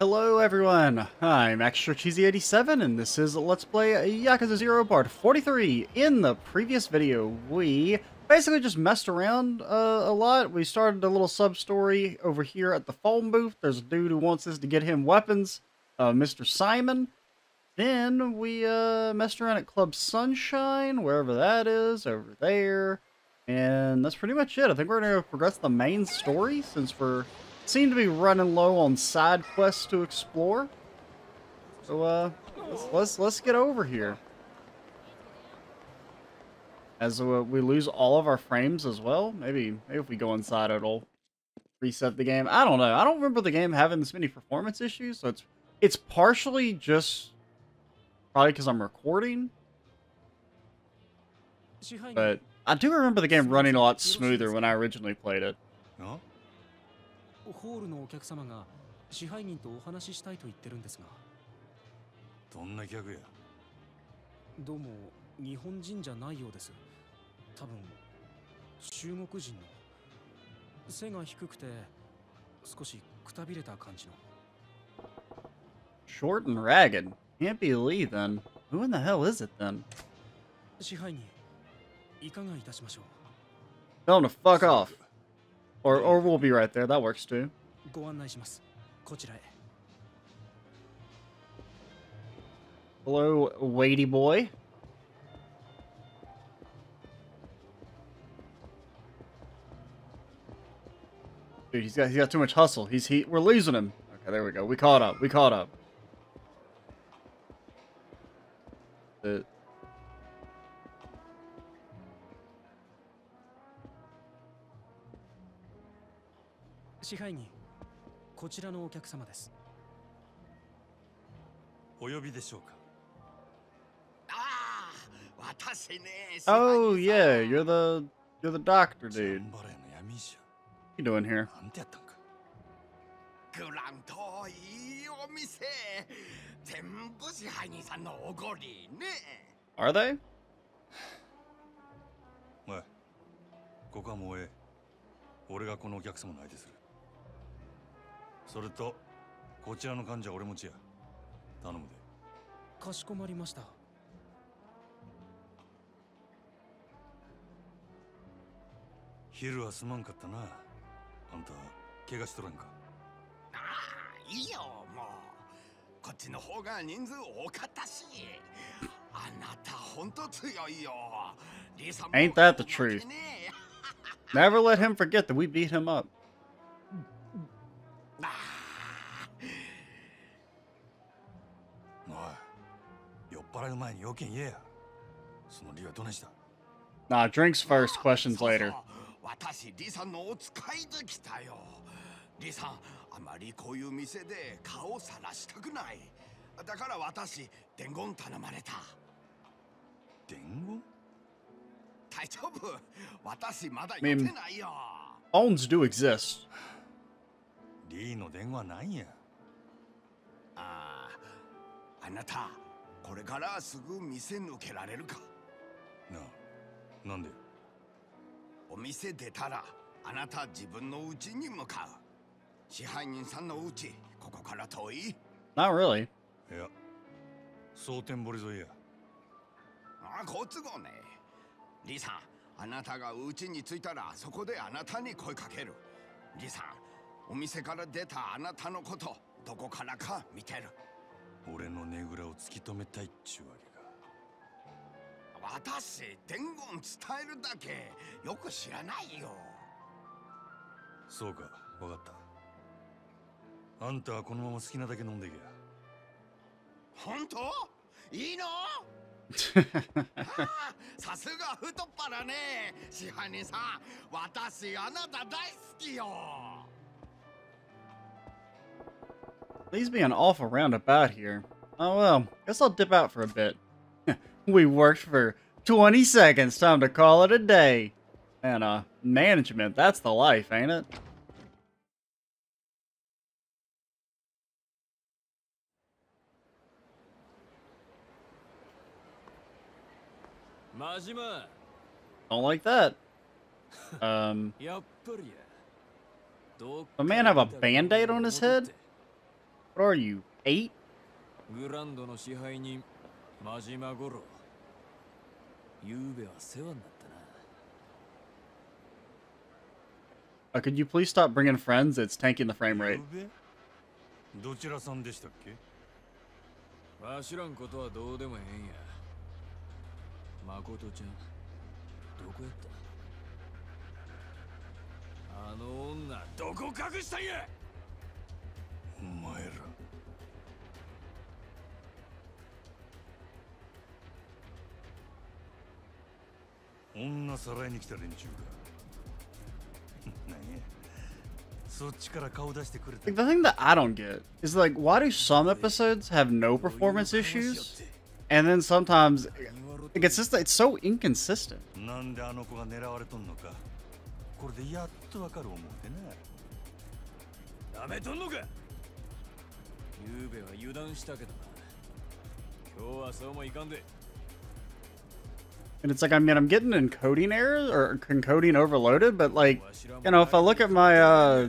Hello everyone, I'm Extra Cheesy 87 and this is Let's Play Yakuza 0 Part 43. In the previous video, we basically just messed around uh, a lot. We started a little sub-story over here at the phone booth. There's a dude who wants us to get him weapons, uh, Mr. Simon. Then we uh, messed around at Club Sunshine, wherever that is, over there. And that's pretty much it. I think we're going to progress the main story since we're seem to be running low on side quests to explore. So uh, let's let's, let's get over here. As uh, we lose all of our frames as well. Maybe maybe if we go inside, it'll reset the game. I don't know. I don't remember the game having this many performance issues, so it's it's partially just probably because I'm recording. But I do remember the game running a lot smoother when I originally played it. ホールのお客様が支配人とお話ししたいと言ってるんですがどんな客や？どうも日本人じゃないようです多分中国人の背が低くて少しくたびれた感じの Short and ragged. Can't be Lee then. Who in the hell is it then? 支配人いかがいたしましょう？Tell him to fuck off. Or, or we'll be right there. That works too. Hello, weighty boy. Dude, he's got he's got too much hustle. He's he we're losing him. Okay, there we go. We caught up. We caught up. The 支配人こちらのお客様ですお呼びでしょうか？ああ、私ね。Oh 支配人さん yeah, you're the you're the doctor dude. ンバラヤの闇医者 What you doing here? なんてやったんか？グランといいお店。全部支配人さんのおごりね。Are they? おいここはもうええ俺がこのお客様の相手するそれとこちらの患者は俺持ちや頼むでかしこまりました昼はすまんかったなあんた怪我しとらんか？ああ、いいよ、もう。こっちの方が人数多かったし。あなた本当強いよ。リサも Ain't that the truth? ね Never let him forget that we beat him up. 払う前に要件言えや。その理由はどないした？Nah, drinks あ first, questions later. 私リさんのお使いで来たよ。リさんあまりこういう店で顔をさらしたくない。だから私伝言頼まれた。伝言？大丈夫。私まだ mean- 酔ってないよ。Phones do exist. リーの電話なんや。あああなたこれからすぐ店抜けられるか。なあなんで？お店出たらあなた自分の家に向かう。支配人さんの家ここから遠い。Not really. いや蒼天堀沿いや。あ好都合ね。リさんあなたが家に着いたらそこであなたに声かける。リさんお店から出たあなたのことどこからか見てる俺のねぐらを突き止めたいっちゅうわけか。私伝言伝えるだけよく知らないよそうかわかったあんたはこのまま好きなだけ飲んでけや本当いいのさすが太っ腹ね支配人さん私あなた大好きよ These being an awful roundabout here. Oh well, guess I'll dip out for a bit. we worked for 20 seconds, time to call it a day. And uh, management, that's the life, ain't it? Majima. Don't like that. Um. A man have a band-aid on his head? what What are you, eight? グランドの支配人真島五郎ゆうべは世話になったな Uh, could you please stop bringing friends? It's tanking the frame rate. ゆうべどちらさんでしたっけわしらんことはどうでもええんや誠ちゃんどこやったあの女どこ隠したんやお前ら 女さらいに来た連中かなんやそっちから顔出してくれた Like, the thing that I don't get is like, why do some episodes have no performance issues, and then sometimes like, it's just it's so inconsistent. なんであの子が狙われとんのかこれでやっとわかる思うてなダメとんのかゆうべは油断したけどな今日はそうもいかんで And it's like, I mean, I'm getting encoding errors or encoding overloaded, but like, you know, if I look at my uh,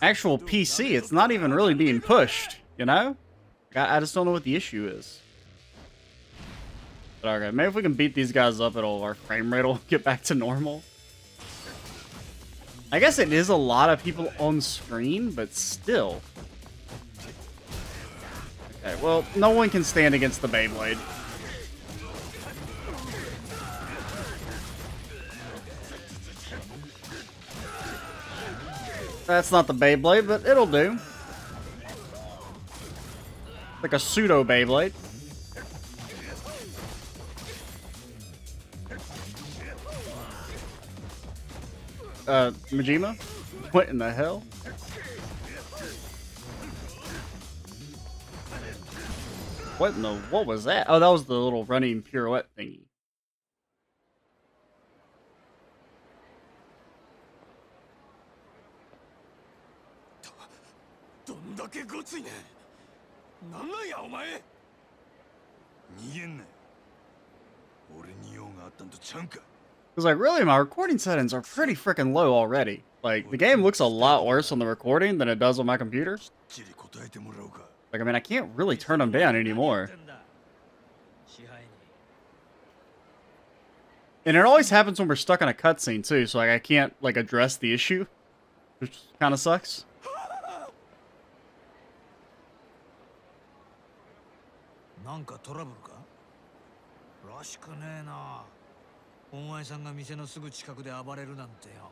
actual PC, it's not even really being pushed, you know? I, just don't know what the issue is. But okay, maybe if we can beat these guys up, it'll our frame rate will get back to normal. I guess it is a lot of people on screen, but still. Okay, well, no one can stand against the Beyblade. That's not the Beyblade, but it'll do. Like a pseudo Beyblade. Uh, Majima? What in the hell? What in the, what was that? Oh, that was the little running pirouette thingy. けごついねんなんなんやお前逃げんなよ俺に用があったんとちゃうんか Because, like, really, my recording settings are pretty freaking low already. Like, the game looks a lot worse on the recording than it does on my computer. ちり答えてもらおうか Like, I mean, I can't really turn them down anymore. 支配人 And it always happens when we're stuck in a cutscene, too, so, like, I can't, like, address the issue. Which kind of sucks. なんかトラブルか？らしくねえな。お前さんが店のすぐ近くで暴れるなんてよ。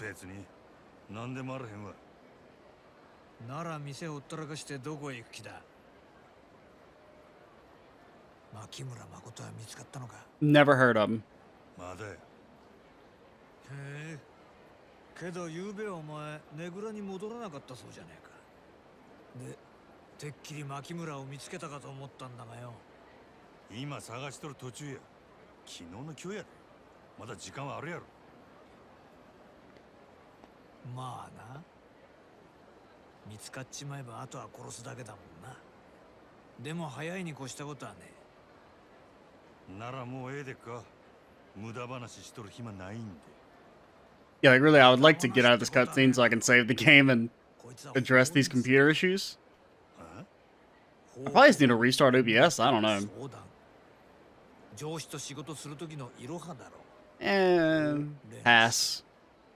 別に。何でもあらへんわ。んなら店をほったらかしてどこへ行く気だ？牧村誠は見つかったのか？Never heard of him. まだや。へえ。けどゆうべお前ねぐらに戻らなかったそうじゃねえか。でてっきり牧村を見つけたかと思ったんだがよ。今探しとる途中や。昨日の今日やで。まだ時間はあるやろ。まあな。見つかっちまえばあとは殺すだけだもんな。でも早いに越したことはねならもうええでっか。無駄話しとる暇ないんで。Yeah, like, really, I would like to get out of this cutscene so I can save the game and address these computer issues. あ I probably just need to restart OBS. I don't know. 相談上司と仕事する時のいろはだろ And pass.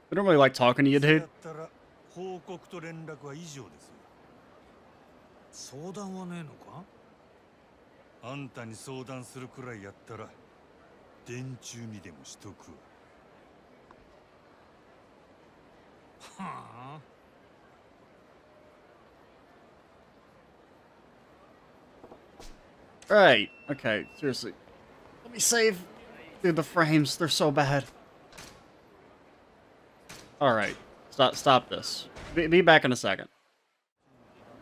We don't really like talking to you, そや dude. ったら報告と連絡は以上です相談はねえのかあんたに相談するくらいやったら電柱にでもしとくわはあ Right. Okay, seriously. Let me save. Dude, the frames, they're so bad. Alright. Stop stop this. Be, be back in a second.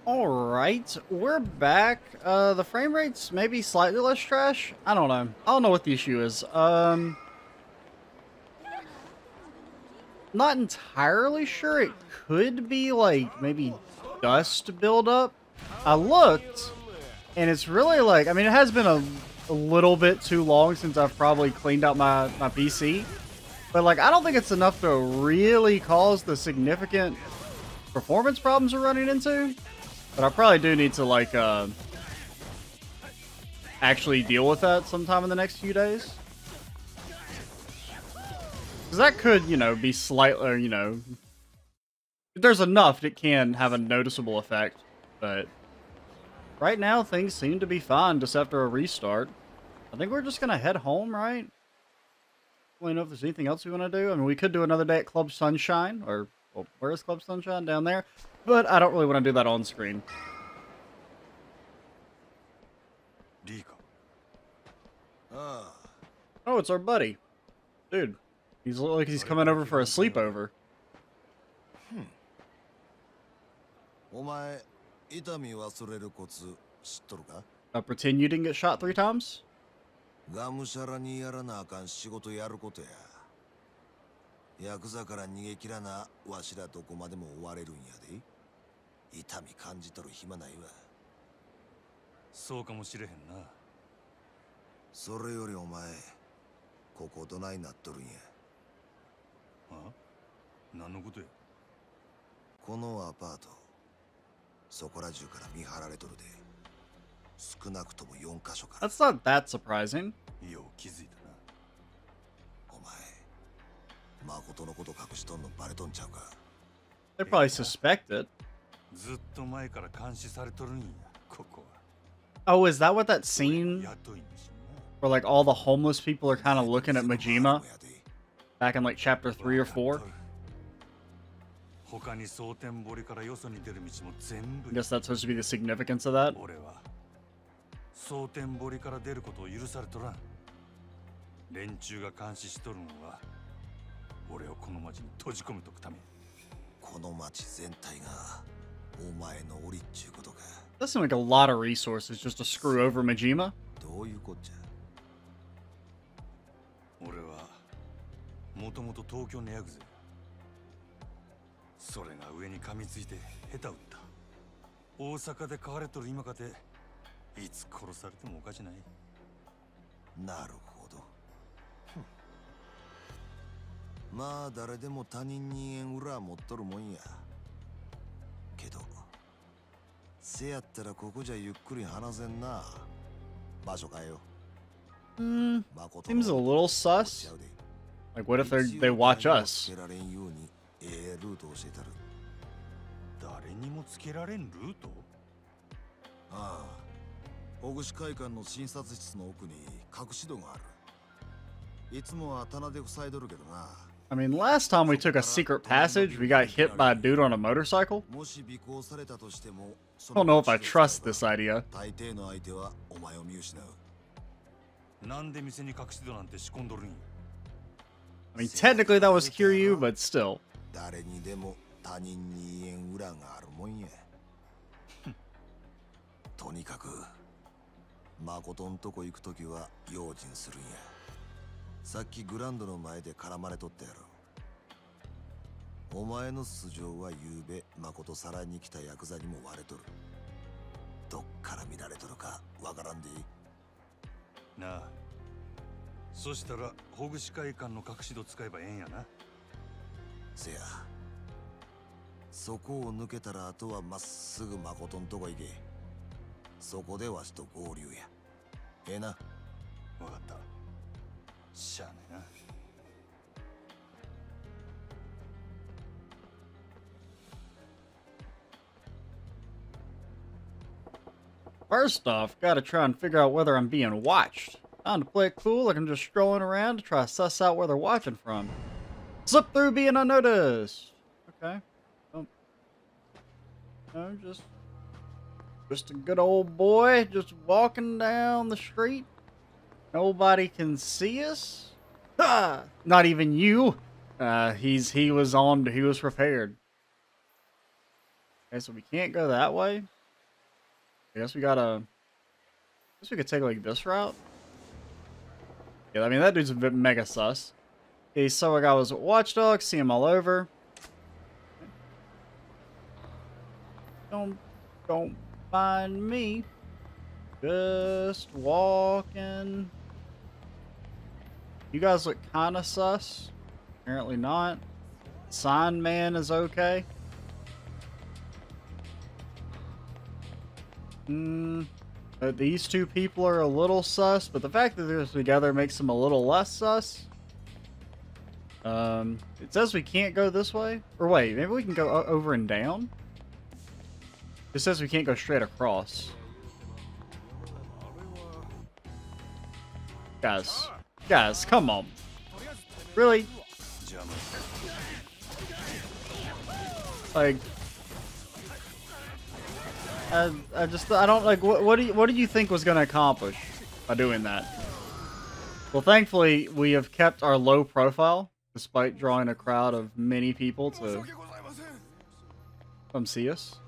Alright, we're back. Uh, the frame rate's maybe slightly less trash? I don't know. I don't know what the issue is. Um... Not entirely sure. It could be, like, maybe dust buildup. I looked, and it's really like I mean it has been a, a little bit too long since I've probably cleaned out my my PC, but like I don't think it's enough to really cause the significant performance problems we're running into. But I probably do need to, like, uh, actually deal with that sometime in the next few days. Because that could, you know, be slightly, you know... If there's enough, it can have a noticeable effect. But Right now, things seem to be fine just after a restart. I think we're just going to head home, right? I don't know if there's anything else we want to do. I mean, we could do another day at Club Sunshine, or well, where is Club Sunshine? Down there. But I don't really want to do that on screen. Dico. Ah. Oh, it's our buddy. Dude, he's like he's coming over for a sleepover. Hmm. お前痛み忘れるコツ知っとるか？Uh, pretend you didn't get shot three times? がむしゃらにやらなあかん仕事やることや。ヤクザから逃げ切らなわしらどこまでも追われるんやで。痛み感じとる暇ないわ。そうかもしれへんな。それよりお前ここどないなっとるんや？あ？何のことや？このアパートそこら中から見張られとるで少なくとも4カ所から That's not that surprising. よう気づいたなお前誠のこと隠しとんのバレとんちゃうか They probably suspect it. ずっと前から監視されとるんやここ Oh, is that what that は scene 雇い主 where like all the homeless people are kind of looking at その Majima マークやで back in like chapter 3 or 4? 他に蒼天堀からよそに出る道も全 I 部 guess that's supposed to be the significance of that? 俺は蒼天堀から出ることを許されとらん。連中が監視しとるのは俺をこの町に閉じ込めとくため。この町全体がお前の檻っちゅうことか。That seemed like a lot of resources just to screw over Majima. どういうこっちゃ？俺はもともと東京のヤクザやそれが上に噛みついて下手打った。大阪で飼われとる今かていつ殺されてもおかしない。なるほど。まあ誰でも他人に縁裏は持っとるもんや。けどせやったらここじゃゆっくり話せんな。場所変えよ Hmm. 誠 Seems a の little sus. Like, what if they watch us? つけられんようにええルート教えたる誰にもつけられんルートああ小串会館の診察室の奥に隠し戸があるいつもは棚で塞いどるけどな I mean, last time we took a secret passage, we got hit by a dude on a motorcycle. もし尾行されたとしても I don't know if I trust this idea. 大抵の相手はお前を見失うなんで店に隠し戸なんて仕込んどるんや I mean, technically that was Kiryu, but still. 誰にでも他人に縁裏があるもんや。とにかく誠んとこ行くときは用心するんや。さっきグランドの前で絡まれとったやろ。お前の素性はゆうべ誠さらに来たヤクザにも割れとる。どっから見られとるかわからんでいい。なあ。そしたらほぐし会館の隠し戸使えばええんやなせやそこを抜けたらあとはまっすぐ誠んとこ行けそこでわしと合流やええなわかったしゃあねえな First off, gotta try and figure out whether I'm being watched. Time to play it cool, like I'm just strolling around to try to suss out where they're watching from. Slip through being unnoticed. Okay. Oh. No, just just a good old boy just walking down the street. Nobody can see us. Ha! Not even you. Uh, he's he was on. He was prepared. Okay, so we can't go that way. I guess we gotta. I guess we could take like this route. Yeah, I mean that dude's a bit mega sus. The Soga was a Watchdog. See him all over. Don't, don't mind me. Just walking. You guys look kind of sus. Apparently not. Sign man is okay. Hmm. These two people are a little sus, but the fact that they're together makes them a little less sus. Um, it says we can't go this way. Or wait, maybe we can go over and down? It says we can't go straight across. Guys. Guys, come on. Really? Like, I, I just I don't like what what do you what do you think was going to accomplish by doing that? Well, thankfully we have kept our low profile despite drawing a crowd of many people to 申し訳ございません come see us.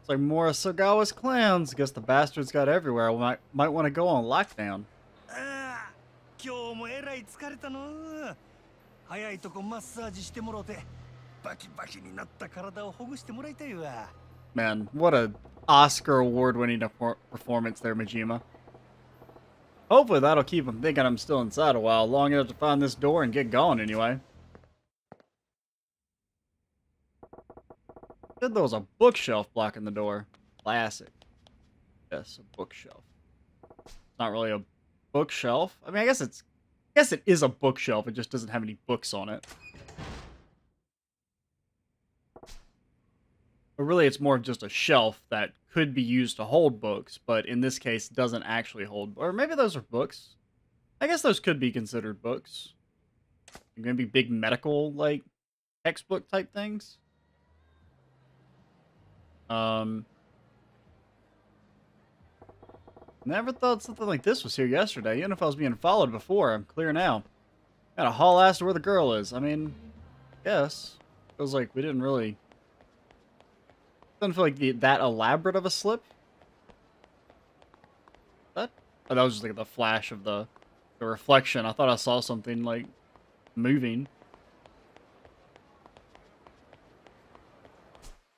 It's like more of Sagawa's clowns. Guess the bastards got everywhere. We might might want to go on lockdown. ああ今日もえらい疲れたのう早いとこマッサージしてもろてバキバキになった体をほぐしてもらいたいわ Man, what a Oscar award-winning performance there, Majima. Hopefully that'll keep him thinking I'm still inside a while, long enough to find this door and get going anyway. Said there was a bookshelf blocking the door. Classic. Yes, a bookshelf. It's not really a bookshelf. I mean, I guess it's, I guess it is a bookshelf. It just doesn't have any books on it. But really, it's more of just a shelf that could be used to hold books, but in this case, doesn't actually hold. Or maybe those are books. I guess those could be considered books. Maybe big medical, like, textbook type things. Um. Never thought something like this was here yesterday. Even if I was being followed before, I'm clear now. Gotta haul ass to where the girl is. I mean, yes. Feels like we didn't really doesn't feel like the, that elaborate of a slip. That? Oh, that was just like the flash of the, the reflection. I thought I saw something like moving.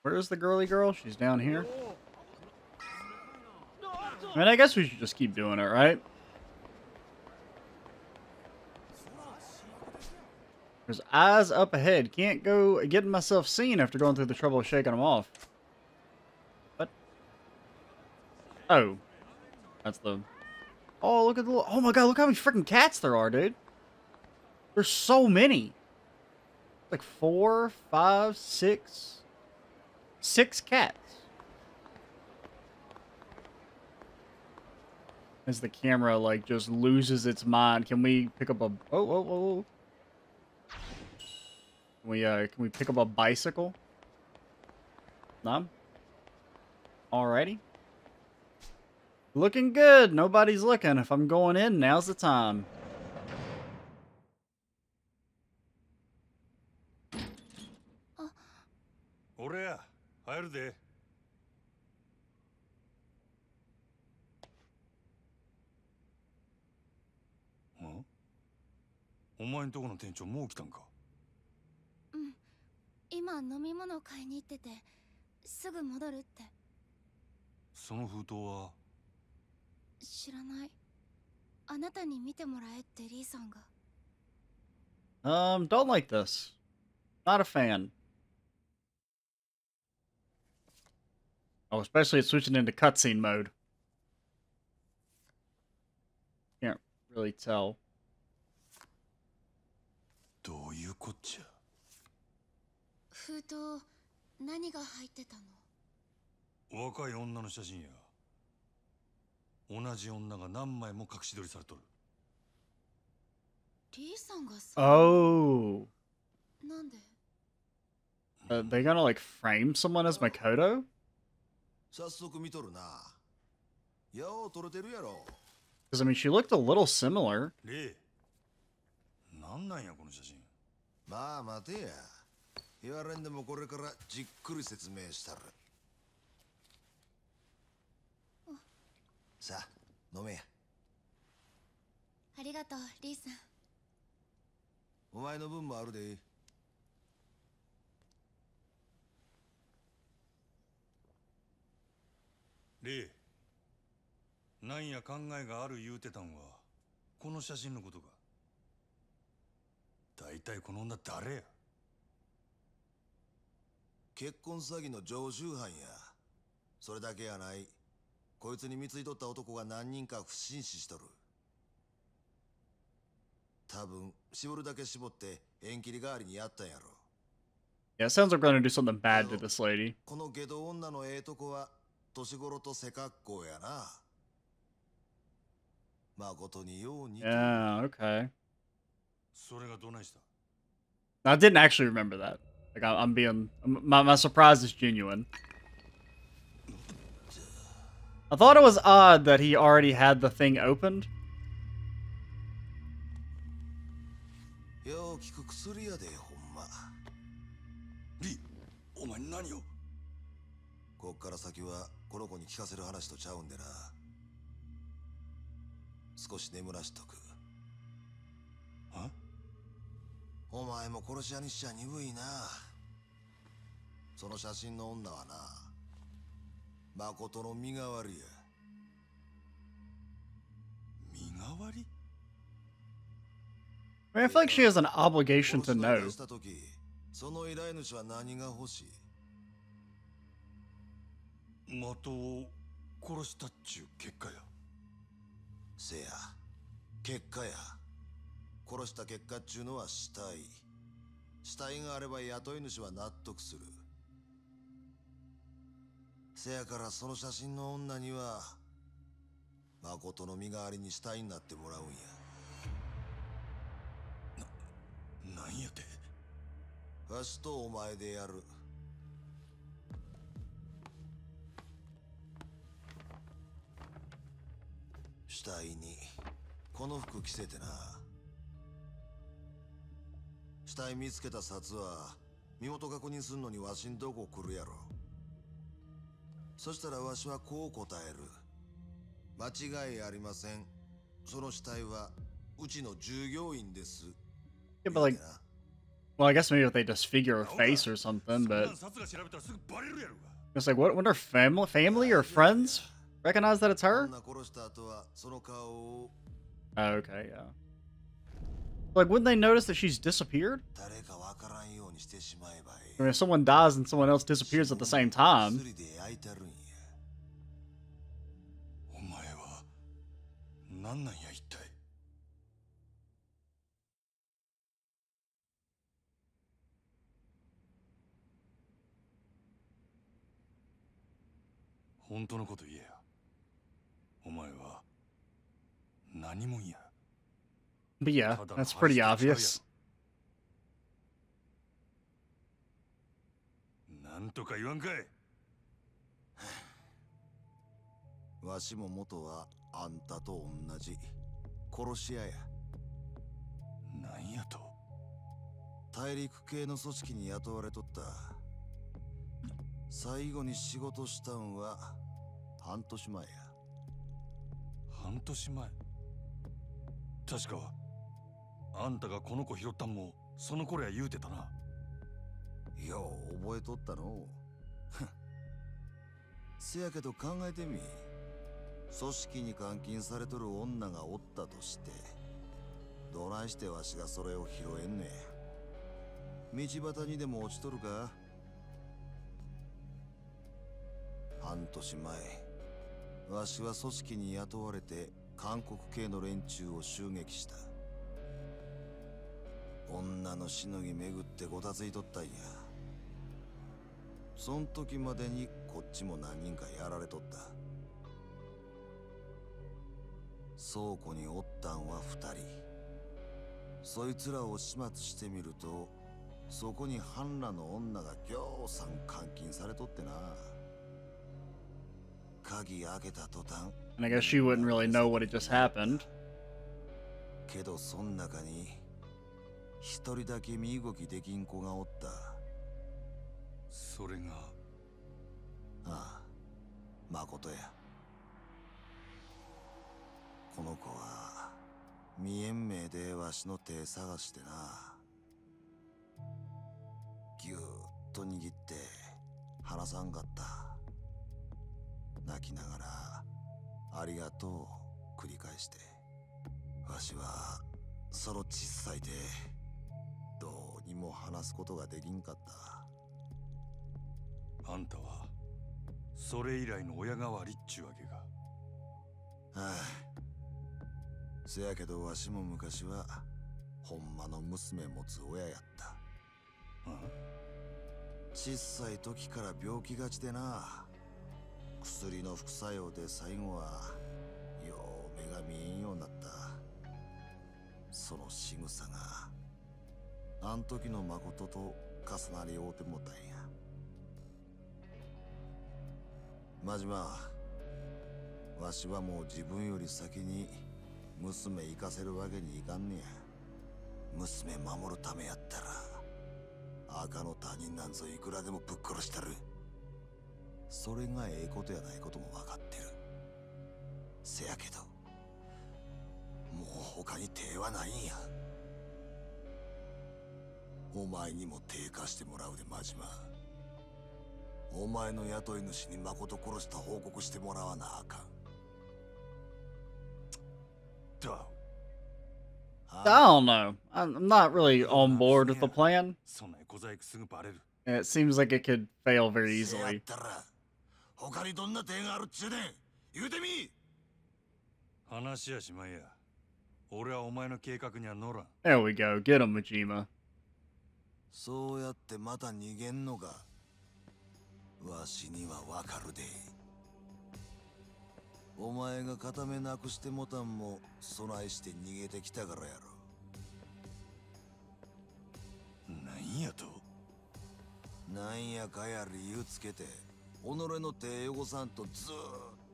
Where is the girly girl? She's down here. I mean, I guess we should just keep doing it, right? There's eyes up ahead. Can't go getting myself seen after going through the trouble of shaking them off. What? Oh. That's the... Oh, look at the... Oh my god, look how many freaking cats there are, dude. There's so many. Like four, five, six... Six cats. As the camera, like, just loses its mind. Can we pick up a... Oh, oh, oh, oh. Can we, uh, can we pick up a bicycle? No? Alrighty. Looking good. Nobody's looking. If I'm going in, now's the time. Oh. 俺や入るでんお前んとこの店長もう来たんかうん今飲み物買いに行っててすぐ戻るってその封筒は知らないあなたに見てもらえってリーさんが Um, don't like this. Not a fan. Oh, especially switching into cutscene mode. Can't really tell. どういうこっちゃ封筒何が入ってたの若い女の写真や同じ女が何枚も隠し撮りされとる。リーさんがさ Oh. なんで？Uh, they gonna, like, frame someone as Makoto? 早速見とるな。よう撮れてるやろ。Because, I mean, she looked a little similar. レイ。なんなんやこの写真。まあ待てや。言われんでもこれからじっくり説明したるさあ飲めや。ありがとうリーさん。お前の分もあるでレイなんや考えがある言うてたんはこの写真のことか。大体この女誰や。結婚詐欺の常習犯や。それだけやないこいつに貢いとった男が何人か不審死しとる多分絞るだけ絞って縁切り代わりにやったんやろ Yeah, it sounds like we're gonna do something bad to this lady. この下道女のええとこは年頃と背格好やな誠によう似てる Yeah, okay. それがどないした I didn't actually remember that. Like, I, I'm being. My, my surprise is genuine. I thought it was odd that he already had the thing opened. よう聞く薬やでほんまリお前何をこっから先はこの子に聞かせる話とちゃうんでな。少し眠らしとくあお前も殺し屋にしちゃ鈍いな。その写真の女はな誠の身代わりや。身代わり？I mean, I feel like she has an obligation 殺 to know. 出した時その依頼主は何が欲しい？的を殺したっちゅう結果や。せや結果や。殺した結果っちゅうのは死体。死体があれば雇い主は納得するせやからその写真の女には誠の身代わりに死体になってもらうんや。なんやて？わしとお前でやる。死体にこの服着せてな。死体見つけた札は身元確認すんのにわしんとこ来るやろそしたらわしはこう答える間違いありませんその死体はうちの従業員です Yeah, but like, well, I guess maybe if they disfigure her face or something, そんな but it's like, what? Would her family, family or friends recognize that it's her? 女殺した後はその顔を Oh, okay, yeah. Like, wouldn't they notice that she's disappeared? 誰かわからんようにしてしまえばいい I mean, if someone dies and someone else disappears at the same time, 薬で焼いてるんやお前は何なんや一体本当のこと言えやお前は何もんや But yeah, that's pretty obvious. なんとか言わんかいわしも元はあんたと同じ。殺し屋や。なんやと。大陸系の組織に雇われとった。最後に仕事したんは半年前や。半年前。確かあんたがこの子拾ったんもその頃や言うてたな。よう覚えとったの。せやけど考えてみ。組織に監禁されとる女がおったとしてどないしてわしがそれを拾えんねん道端にでも落ちとるか。半年前わしは組織に雇われて韓国系の連中を襲撃した。女のしのぎ巡ってごたついとったんや。そん時までにこっちも何人かやられとった。倉庫におったんは二人。そいつらを始末してみるとそこに半裸の女がぎょうさん監禁されとってな。鍵開けた途端 And I guess she wouldn't really know what had just happened. けどそん中に一人だけ身動きできん子がおった。それが。ああ誠や。この子は見えん目でわしの手探してな。ぎゅーっと握って離さんかった。泣きながらありがとう繰り返して。わしはその小さい手も話すことができんかった。あんたはそれ以来の親代わりっちゅうわけか。ああ。せやけどわしも昔はほんまの娘持つ親やった。小さい時から病気がちでな。薬の副作用で最後はよう目が見えんようになった。その仕草があん時の誠と重なり合うてもたんや。真島わしはもう自分より先に娘行かせるわけにいかんねや。娘守るためやったら赤の他人なんぞいくらでもぶっ殺したる。それがええことやないことも分かってる。せやけどもう他に手はないんや。お前にも手貸してもらうで真島お前の雇い主に誠殺した報告してもらわなあかんだ I don't know. I'm I'm not really on board with the plan. そんな小細工すぐバレる and It seems like it could fail very せやっ easily. たら他にどんな手があるっちゅうねん言うてみ話やしまいや俺はお前の計画には乗らん There we go. Get him, Majima. そうやってまた逃げんのか。わしにはわかるで。お前が片目なくしてもたんも備えして逃げてきたからやろ。なんやと？なんやかや理由つけて己の手汚さんとずーっ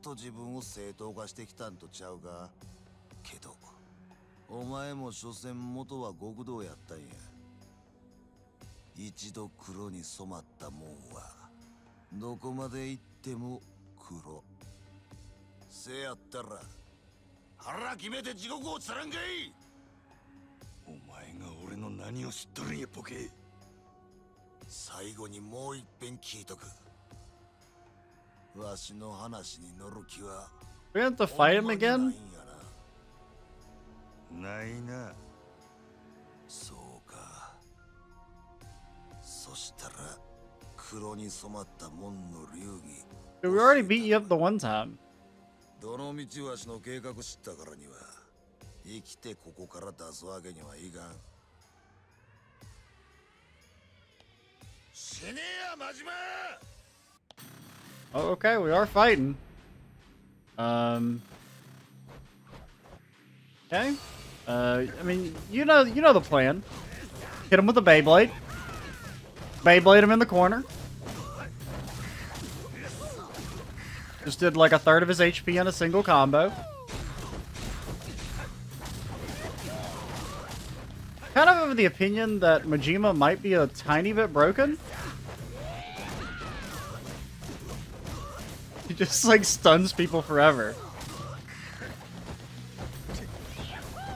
と自分を正当化してきたんとちゃうか？けどお前も所詮元は極道やったんや一度黒に染まったもんはどこまで行っても黒。せやったら腹決めて地獄をつらんかいお前が俺の何を知っとるんやボケ。最後にもう一遍聞いとく。わしの話に乗る気は We have to fight him again? ないなそしたら黒に染まった門の流儀 Dude, we already beat you up the one time. どの道わしの計画知ったからには生きてここから出すわけにはいかん死ねや真島 Oh, okay, we are fighting. Um. Okay. Uh, I mean, you know, you know the plan. Hit him with a Beyblade. Beyblade him in the corner. Just did like a third of his HP in a single combo. Kind of of the opinion that Majima might be a tiny bit broken. He just like stuns people forever.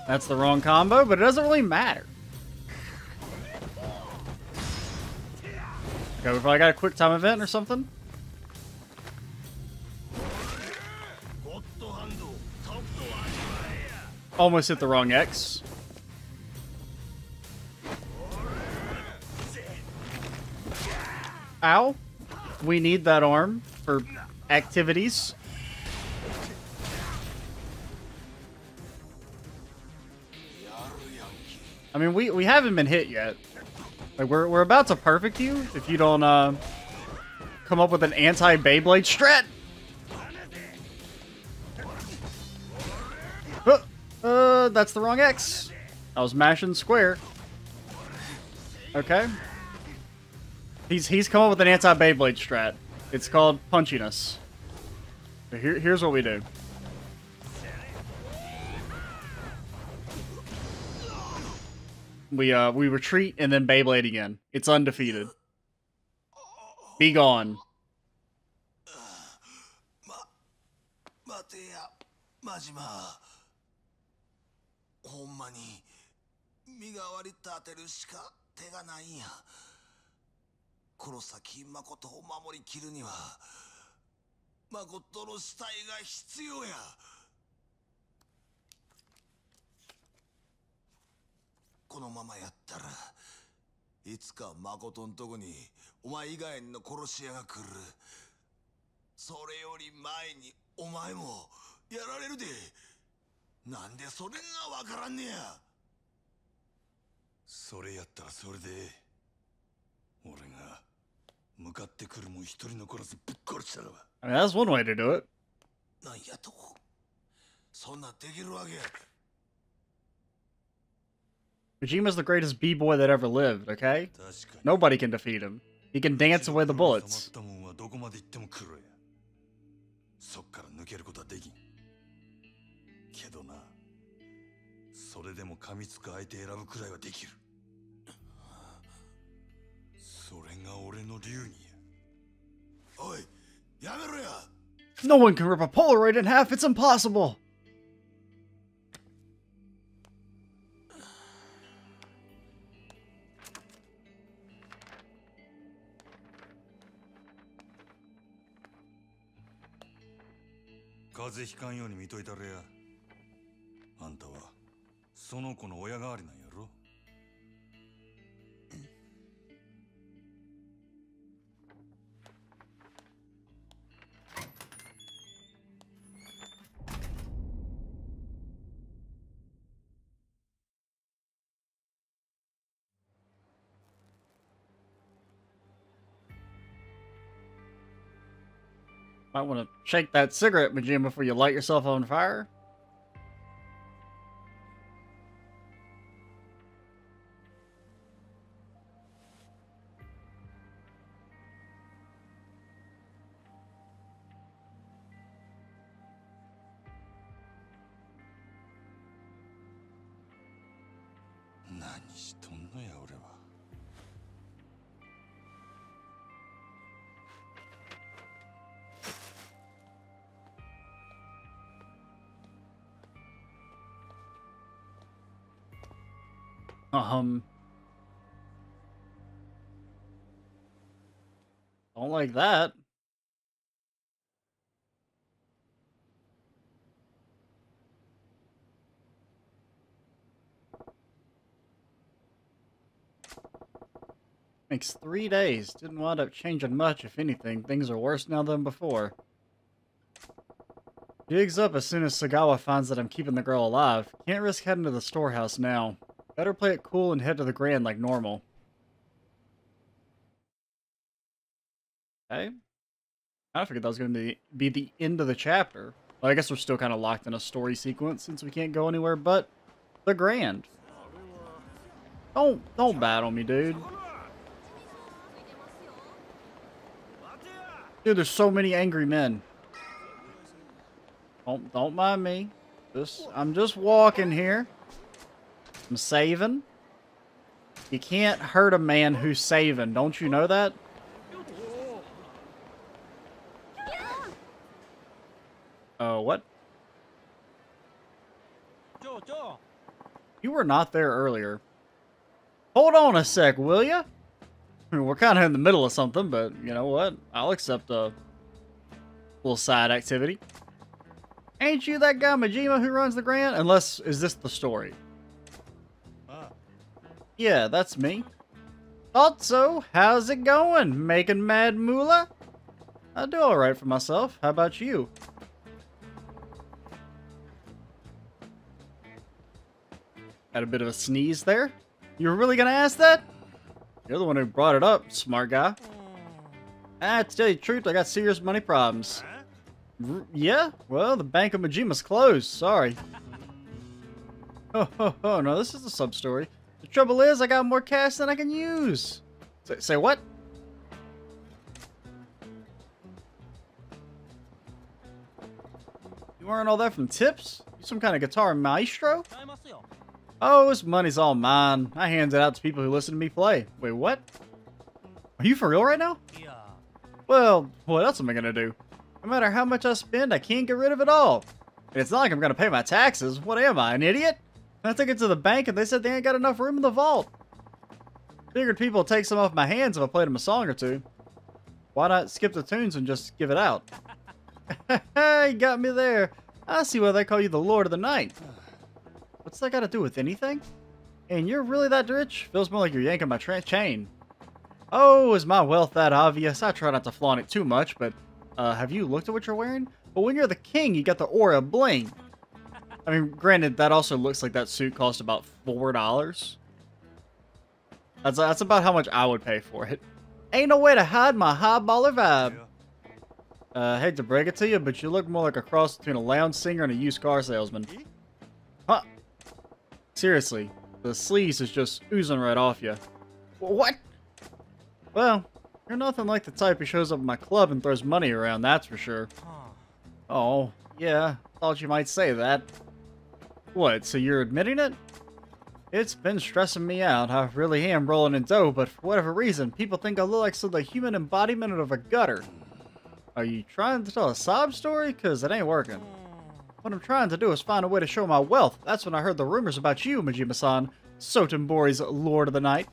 That's the wrong combo, but it doesn't really matter. Okay, we probably got a quick time event or something. Almost hit the wrong X. Ow. We need that arm for activities. I mean, we, we haven't been hit yet. Like, we're, we're about to perfect you if you don't uh, come up with an anti-Beyblade strat. Uh, uh, that's the wrong X. I was mashing square. Okay. He's he's come up with an anti Beyblade strat. It's called punchiness. Here, here's what we do. We uh we retreat and then Beyblade again. It's undefeated. Be gone. このままやったらいつか誠んとこにお前以外の殺し屋が来る。それより前にお前もやられるで。なんでそれがわからんねや。それやったらそれで俺が向かってくるもん一人残らずぶっ殺したらば。That's one way to do it. なんやと。そんなんできるわけ Kojima's the greatest b-boy that ever lived, okay? Nobody can defeat him. He can dance away the bullets. No one can rip a Polaroid in half, it's impossible! 風邪ひかんように見といたれや。あんたはその子の親代わりなんやろ。Might want to shake that cigarette, Majima, before you light yourself on fire. Don't like that. Makes three days. Didn't wind up changing much, if anything. Things are worse now than before. Digs up as soon as Sagawa finds that I'm keeping the girl alive. Can't risk heading to the storehouse now. Better play it cool and head to the Grand like normal. Okay. I figured that was going to be, the end of the chapter. Well, I guess we're still kind of locked in a story sequence since we can't go anywhere but the Grand. Don't, don't battle me, dude. Dude, there's so many angry men. Don't, don't mind me. Just, I'm just walking here. I'm saving. You can't hurt a man who's saving. Don't you know that? Oh, what? You were not there earlier. Hold on a sec, will ya? We're kind of in the middle of something, but you know what? I'll accept a little side activity. Ain't you that guy Majima who runs the Grand? Unless, is this the story? Yeah, that's me. Thought so. How's it going? Making mad moolah? I do alright for myself. How about you? Had a bit of a sneeze there. You were really gonna ask that? You're the one who brought it up, smart guy. Ah, to tell you the truth, I got serious money problems. R yeah? Well, the Bank of Majima's closed. Sorry. Oh, oh, oh, no, this is a sub-story. The trouble is, I got more cash than I can use. Say, say what? You earn all that from tips? You some kind of guitar maestro? Oh, this money's all mine. I hand it out to people who listen to me play. Wait, what? Are you for real right now? Yeah. Well, what else am I gonna do? No matter how much I spend, I can't get rid of it all. And it's not like I'm gonna pay my taxes. What am I, an idiot? I took it to the bank and they said they ain't got enough room in the vault. Figured people would take some off my hands if I played them a song or two. Why not skip the tunes and just give it out? you got me there. I see why they call you the Lord of the Night. What's that got to do with anything? And you're really that rich? Feels more like you're yanking my chain. Oh, is my wealth that obvious? I try not to flaunt it too much, but uh, have you looked at what you're wearing? But when you're the king, you got the aura bling. I mean, granted, that also looks like that suit cost about four dollars. That's that's about how much I would pay for it. Ain't no way to hide my high baller vibe. Uh, hate to break it to you, but you look more like a cross between a lounge singer and a used car salesman. Huh? Seriously, the sleaze is just oozing right off you. What? Well, you're nothing like the type who shows up at my club and throws money around, that's for sure. Oh, yeah, thought you might say that. What, so you're admitting it? It's been stressing me out. I really am rolling in dough, but for whatever reason, people think I look like some the human embodiment of a gutter. Are you trying to tell a sob story? Cause it ain't working. Hmm. What I'm trying to do is find a way to show my wealth. That's when I heard the rumors about you, Majima-san, Sotenbori's Lord of the Night.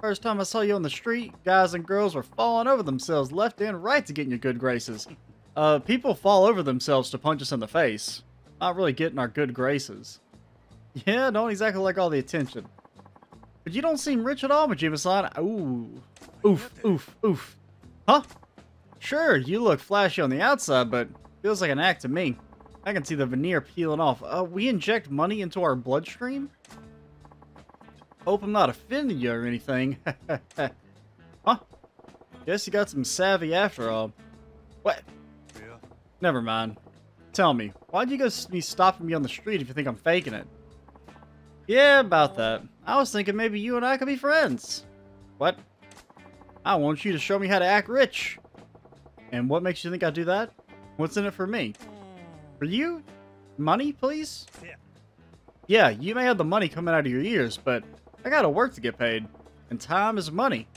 First time I saw you on the street, guys and girls were falling over themselves left and right to get in your good graces. Uh, people fall over themselves to punch us in the face. Not really getting our good graces. Yeah, don't exactly like all the attention. But you don't seem rich at all, Majima-san. Ooh. Oof, oof, oof. Huh? Sure, you look flashy on the outside, but feels like an act to me. I can see the veneer peeling off. Uh, we inject money into our bloodstream? Hope I'm not offending you or anything. huh? Guess you got some savvy after all. What? Yeah. Never mind. Tell me, why'd you guys be stopping me on the street if you think I'm faking it? Yeah, about that. I was thinking maybe you and I could be friends. What? I want you to show me how to act rich. And what makes you think I'd do that? What's in it for me? For you? Money, please? Yeah. Yeah, you may have the money coming out of your ears, but I gotta work to get paid. And time is money.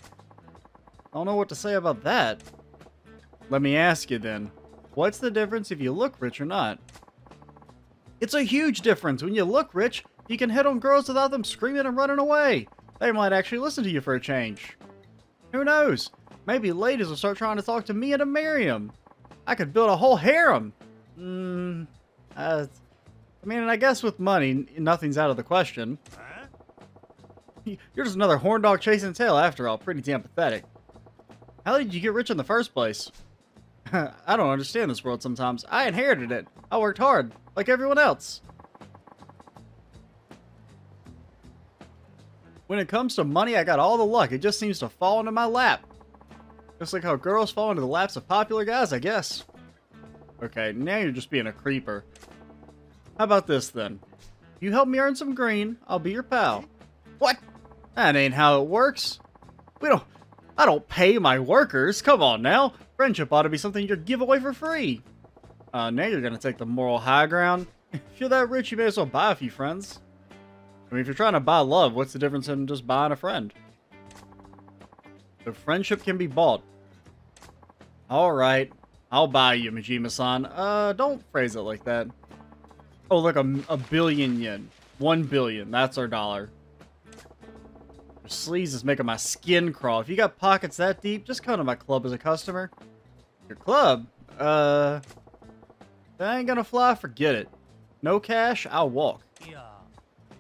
I don't know what to say about that. Let me ask you then. What's the difference if you look rich or not? It's a huge difference. When you look rich, you can hit on girls without them screaming and running away. They might actually listen to you for a change. Who knows? Maybe ladies will start trying to talk to me and to marry him. I could build a whole harem. Hmm. Uh, I mean, I guess with money, nothing's out of the question. You're just another horn dog chasing tail after all. Pretty damn pathetic. How did you get rich in the first place? I don't understand this world sometimes. I inherited it. I worked hard, like everyone else. When it comes to money, I got all the luck. It just seems to fall into my lap. Just like how girls fall into the laps of popular guys, I guess. Okay, now you're just being a creeper. How about this then? You help me earn some green, I'll be your pal. What? That ain't how it works. We don't... I don't pay my workers. Come on now. Friendship ought to be something you give away for free. Uh, now you're gonna take the moral high ground. If you're that rich, you may as well buy a few friends. I mean, if you're trying to buy love, what's the difference in just buying a friend? The friendship can be bought. Alright. I'll buy you, Majima-san. Uh, don't phrase it like that. Oh, look, a, a billion yen. One billion. That's our dollar. Your sleaze is making my skin crawl. If you got pockets that deep, just come to my club as a customer. Your club? Uh... That ain't gonna fly, forget it. No cash, I'll walk. Yeah.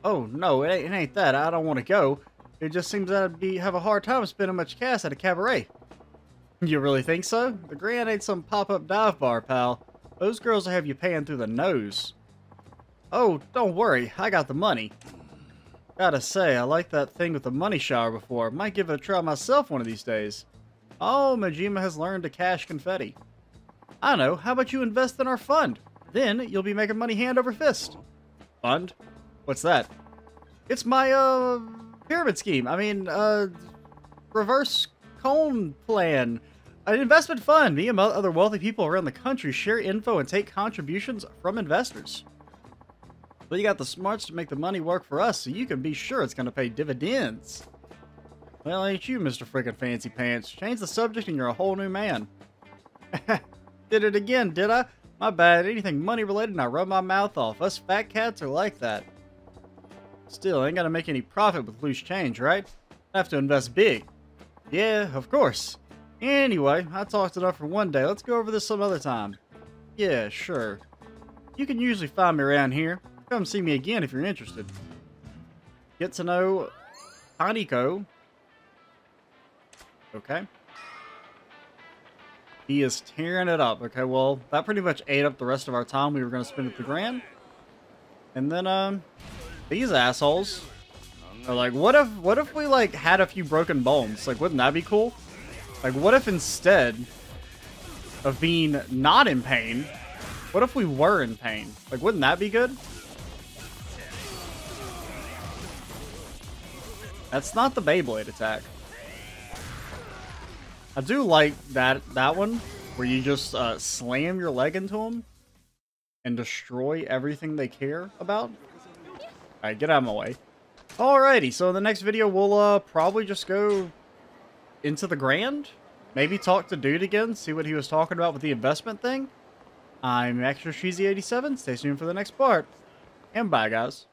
Oh, no, it ain't, it ain't that. I don't want to go. It just seems I'd be have a hard time spending much cash at a cabaret. You really think so? The Grand ain't some pop-up dive bar, pal. Those girls will have you paying through the nose. Oh, don't worry. I got the money. Gotta say, I like that thing with the money shower before. Might give it a try myself one of these days. Oh, Majima has learned to cash confetti. I know. How about you invest in our fund? Then you'll be making money hand over fist. Fund? What's that? It's my, uh, pyramid scheme. I mean, uh, reverse cone plan. An investment fund. Me and other wealthy people around the country share info and take contributions from investors. But you got the smarts to make the money work for us, so you can be sure it's going to pay dividends. Well, ain't you, Mr. Frickin' Fancy Pants. Change the subject and you're a whole new man. did it again, did I? My bad. Anything money related and I rub my mouth off. Us fat cats are like that. Still, ain't gonna make any profit with loose change, right? Have to invest big. Yeah, of course. Anyway, I talked enough for one day. Let's go over this some other time. Yeah, sure. You can usually find me around here. Come see me again if you're interested. get to know Taniko. Okay. He is tearing it up. Okay, well, that pretty much ate up the rest of our time we were going to spend at the Grand. And then, um, these assholes are like, what if, what if we, like, had a few broken bones? Like, wouldn't that be cool? Like, what if instead of being not in pain, what if we were in pain? Like, wouldn't that be good? That's not the Beyblade attack. I do like that that one, where you just uh, slam your leg into them and destroy everything they care about. Alright, get out of my way. Alrighty, so in the next video, we'll uh, probably just go into the Grand. Maybe talk to Dude again, see what he was talking about with the investment thing. I'm Extra Cheesy 87. Stay tuned for the next part. And bye, guys.